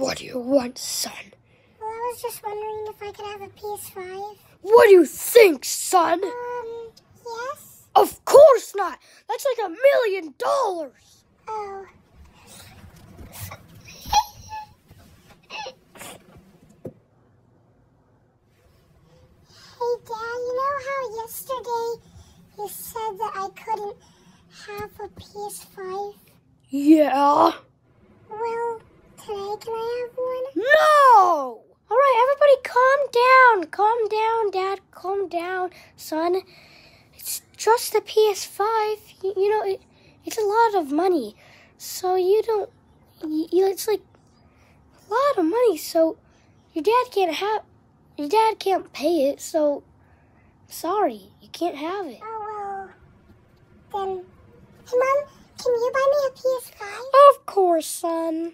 What do you want, son? Well, I was just wondering if I could have a PS5. What do you think, son? Um, yes? Of course not. That's like a million dollars. Oh. Hey, Dad, you know how yesterday you said that I couldn't have a PS5? Yeah. Well, today can I have one? No! All right, everybody calm down. Calm down, Dad. Calm down, son. It's just the PS5. You, you know, it, it's a lot of money. So you don't. You, it's like a lot of money. So your dad can't have. Your dad can't pay it. So sorry, you can't have it. Oh, well. Then. Hey, Mom, can you buy me a PS5? Of course, son.